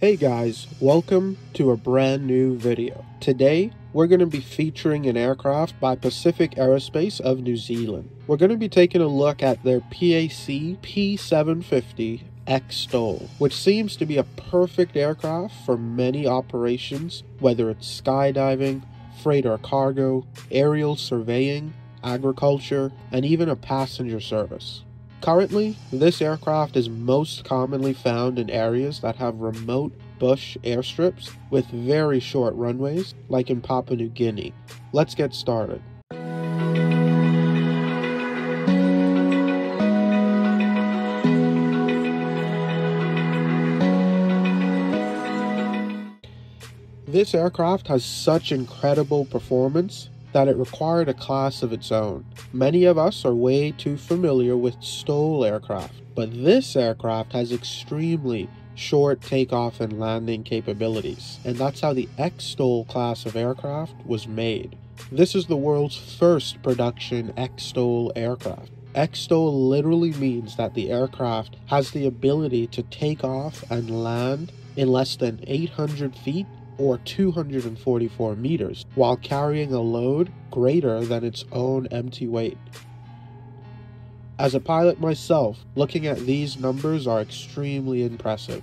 Hey guys, welcome to a brand new video. Today, we're going to be featuring an aircraft by Pacific Aerospace of New Zealand. We're going to be taking a look at their PAC P750 X STOL, which seems to be a perfect aircraft for many operations, whether it's skydiving, freight or cargo, aerial surveying, agriculture, and even a passenger service. Currently, this aircraft is most commonly found in areas that have remote bush airstrips with very short runways, like in Papua New Guinea. Let's get started. This aircraft has such incredible performance that it required a class of its own. Many of us are way too familiar with STOL aircraft, but this aircraft has extremely short takeoff and landing capabilities, and that's how the X-STOL class of aircraft was made. This is the world's first production X-STOL aircraft. X-STOL literally means that the aircraft has the ability to take off and land in less than 800 feet or 244 meters, while carrying a load greater than its own empty weight. As a pilot myself, looking at these numbers are extremely impressive.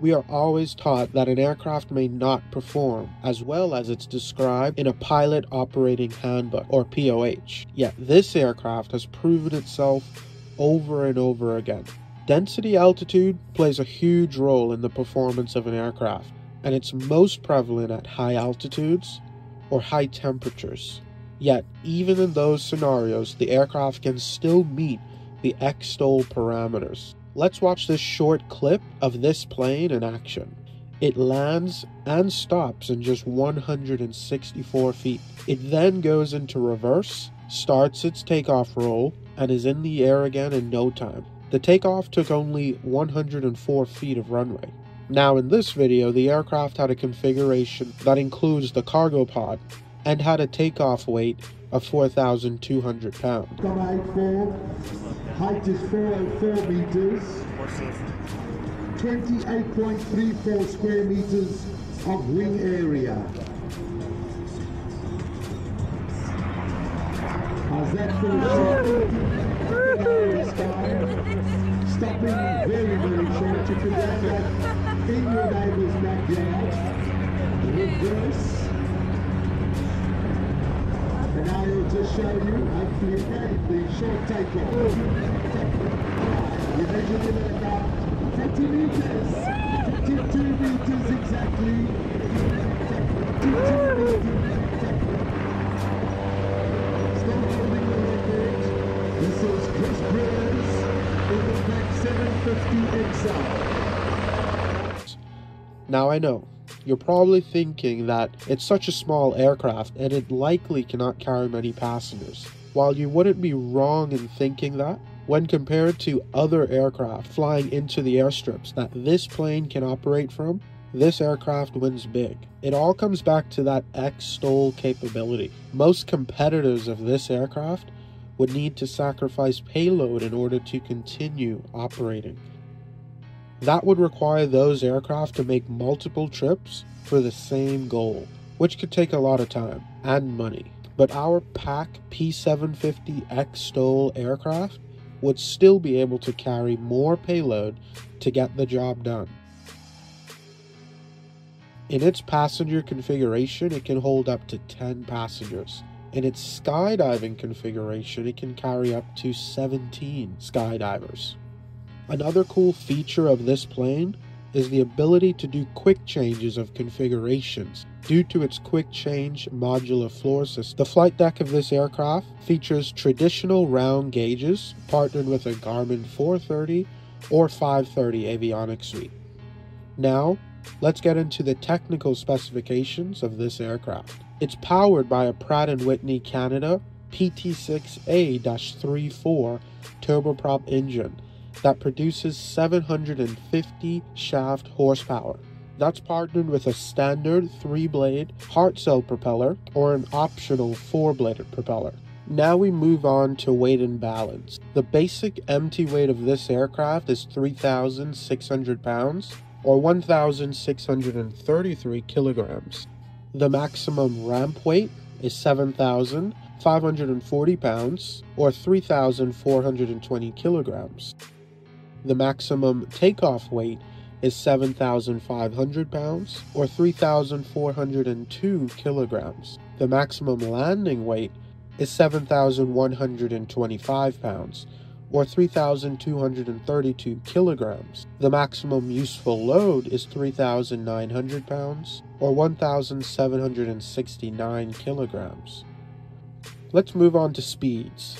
We are always taught that an aircraft may not perform as well as it's described in a pilot operating handbook or POH. Yet this aircraft has proven itself over and over again. Density altitude plays a huge role in the performance of an aircraft and it's most prevalent at high altitudes or high temperatures. Yet, even in those scenarios, the aircraft can still meet the X-STOL parameters. Let's watch this short clip of this plane in action. It lands and stops in just 164 feet. It then goes into reverse, starts its takeoff roll, and is in the air again in no time. The takeoff took only 104 feet of runway. Now in this video, the aircraft had a configuration that includes the cargo pod and had a takeoff weight of 4,200 pounds. height is 404 meters, 28.34 square meters of wing area. How's that for a Stopping very, very short. You can that in your neighbor's backyard, reverse, and I will just show you, hopefully again, the short takeoff. You measured it at about 50 meters, 52 meters exactly, 52 meters. Still holding the record. This is Chris Briggs in the Max 750 XL. Now I know, you're probably thinking that it's such a small aircraft and it likely cannot carry many passengers. While you wouldn't be wrong in thinking that, when compared to other aircraft flying into the airstrips that this plane can operate from, this aircraft wins big. It all comes back to that X-STOL capability. Most competitors of this aircraft would need to sacrifice payload in order to continue operating. That would require those aircraft to make multiple trips for the same goal, which could take a lot of time and money. But our PAC P750X STOL aircraft would still be able to carry more payload to get the job done. In its passenger configuration, it can hold up to 10 passengers. In its skydiving configuration, it can carry up to 17 skydivers. Another cool feature of this plane is the ability to do quick changes of configurations. Due to its quick change modular floor system, the flight deck of this aircraft features traditional round gauges partnered with a Garmin 430 or 530 avionics suite. Now, let's get into the technical specifications of this aircraft. It's powered by a Pratt & Whitney Canada PT6A-34 turboprop engine that produces 750 shaft horsepower. That's partnered with a standard 3-blade Hartzell propeller or an optional 4-bladed propeller. Now we move on to weight and balance. The basic empty weight of this aircraft is 3,600 pounds, or 1,633 kilograms. The maximum ramp weight is 7,540 pounds, or 3,420 kilograms. The maximum takeoff weight is 7,500 pounds, or 3,402 kilograms. The maximum landing weight is 7,125 pounds, or 3,232 kilograms. The maximum useful load is 3,900 pounds, or 1,769 kilograms. Let's move on to speeds.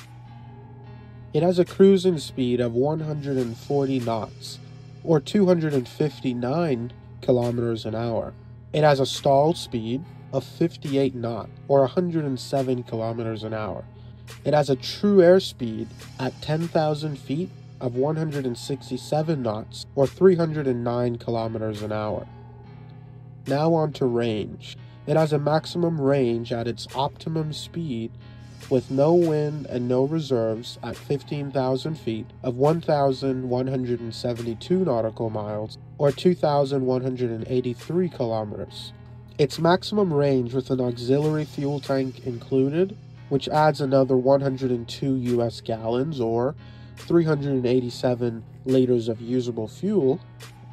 It has a cruising speed of 140 knots, or 259 kilometers an hour. It has a stall speed of 58 knot, or 107 kilometers an hour. It has a true airspeed at 10,000 feet of 167 knots or 309 kilometers an hour. Now on to range. It has a maximum range at its optimum speed with no wind and no reserves at 15,000 feet of 1,172 nautical miles or 2,183 kilometers. Its maximum range with an auxiliary fuel tank included which adds another 102 US gallons or 387 liters of usable fuel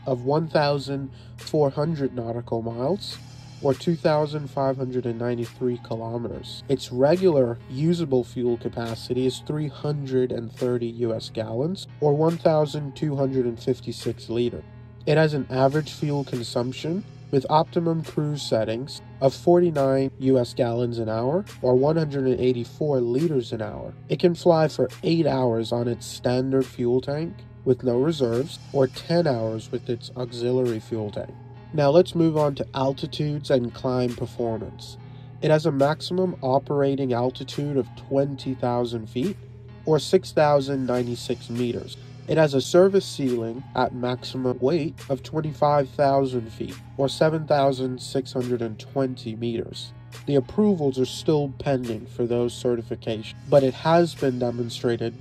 of 1,400 nautical miles or 2,593 kilometers. Its regular usable fuel capacity is 330 US gallons or 1,256 liters. It has an average fuel consumption with optimum cruise settings of 49 US gallons an hour or 184 liters an hour. It can fly for 8 hours on its standard fuel tank with no reserves or 10 hours with its auxiliary fuel tank. Now let's move on to altitudes and climb performance. It has a maximum operating altitude of 20,000 feet or 6,096 meters it has a service ceiling at maximum weight of 25,000 feet or 7,620 meters. The approvals are still pending for those certifications, but it has been demonstrated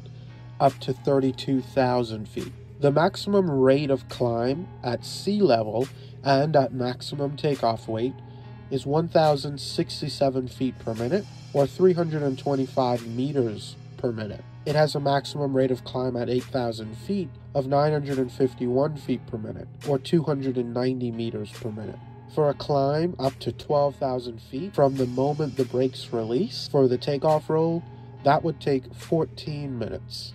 up to 32,000 feet. The maximum rate of climb at sea level and at maximum takeoff weight is 1,067 feet per minute or 325 meters per minute. It has a maximum rate of climb at 8,000 feet of 951 feet per minute, or 290 meters per minute. For a climb up to 12,000 feet from the moment the brakes release for the takeoff roll, that would take 14 minutes.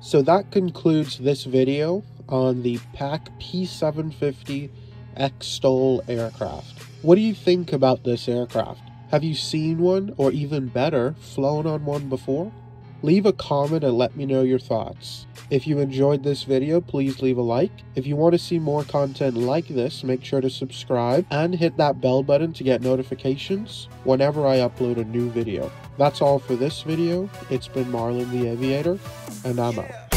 So that concludes this video on the PAC P750 X STOL aircraft. What do you think about this aircraft? Have you seen one, or even better, flown on one before? Leave a comment and let me know your thoughts. If you enjoyed this video, please leave a like. If you want to see more content like this, make sure to subscribe and hit that bell button to get notifications whenever I upload a new video. That's all for this video. It's been Marlin the Aviator, and I'm out.